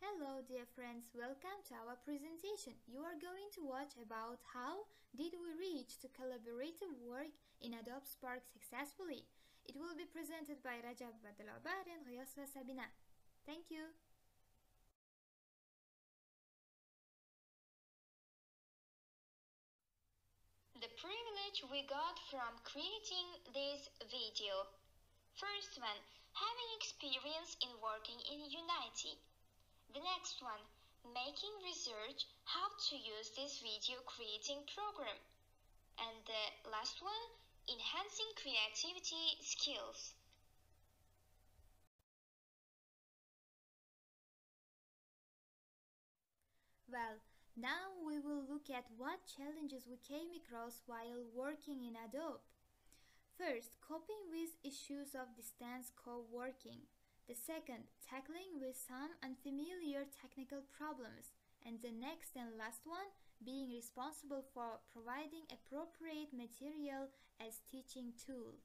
Hello dear friends, welcome to our presentation. You are going to watch about how did we reach to collaborative work in Adobe Spark successfully. It will be presented by Rajabova Dilobar and Giyazova Sabina. Thank you. The privilege we got from creating this video. First one, having experience in working in Unity. The next one, making research how to use this video creating program. And the last one, enhancing creativity skills. Well, now we will look at what challenges we came across while working in Adobe. First, coping with issues of distance co-working. The second, tackling with some unfamiliar technical problems. And the next and last one, being responsible for providing appropriate material as teaching tool.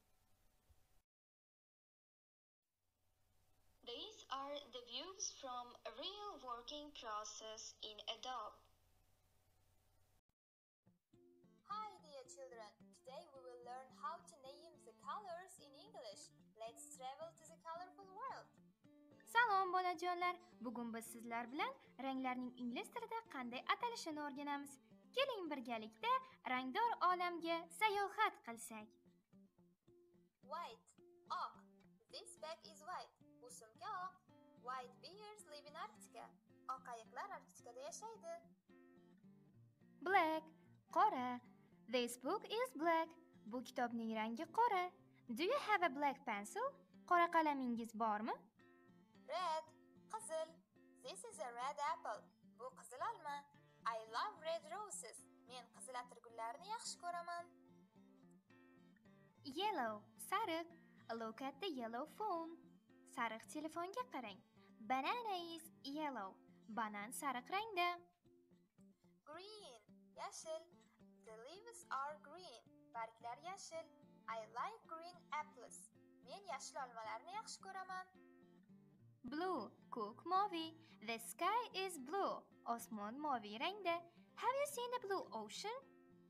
These are the views from a real working process in Adobe. Hi dear children, today we will learn how to name the colors in English. Let's travel Salom bolajonlar. Bugun biz sizlar bilan ranglarning ingliz tilida qanday atalishini o'rganamiz. Keling birgalikda rangdor olamga sayohat qilsak. White, oq. This bag is white. Bu sumka oq. White bears live in Arctica. Oq ayiqlar Arktikada yashaydi. Black, qora. This book is black. Bu kitobning rangi qora. Do you have a black pencil? Qora qalamingiz bormi? Red, qizil. This is a red apple. Bu qizil olma. I love red roses. Men qizil atirgullarni yaxshi ko'raman. Yellow, sariq. Look at the yellow phone. Sariq telefonga qarang. Banana is yellow. Banan sariq rangda. Green, yashil. The leaves are green. Barglar yashil. I like green apples. Men yashil olmalarni yaxshi ko'raman. Blue, ko'k moviy. The sky is blue. Osmon moviy rangda. Have you seen the blue ocean?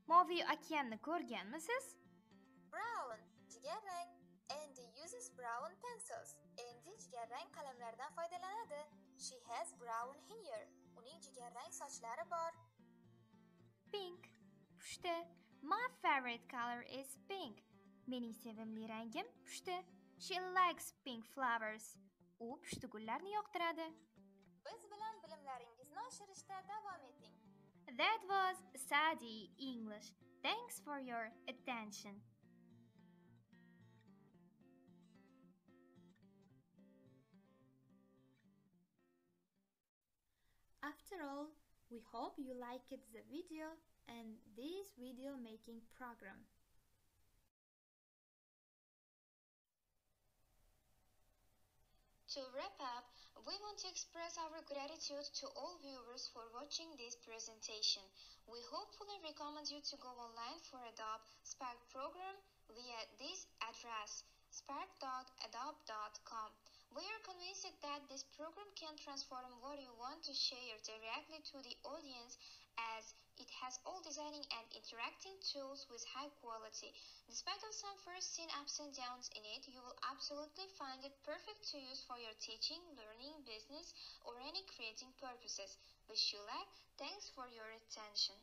Moviy okeanni ko'rganmisiz? Brown, jigarrang. Andy uses brown pencils. Andy jigarrang qalamlardan foydalanadi. She has brown hair. Uning jigarrang sochlari bor. Pink, pushti. My favorite color is pink. Mening sevimli rangim pushti. She likes pink flowers. U pushti gullarni yoqtiradi. Biz bilan bilimlaringizni oshirishda davom eting. That was Sadi English. Thanks for your attention. After all, we hope you liked the video and this video making program. To wrap up, we want to express our gratitude to all viewers for watching this presentation. We hopefully recommend you to go online for Adobe Spark program via this address spark.adobe.com. We are convinced that this program can transform what you want to share directly to the audience as it has all designing and interacting tools with high quality. Despite of some first seen ups and downs in it, you will absolutely find it perfect to use for your teaching, learning, business, or any creating purposes. Wish you luck. Thanks for your attention.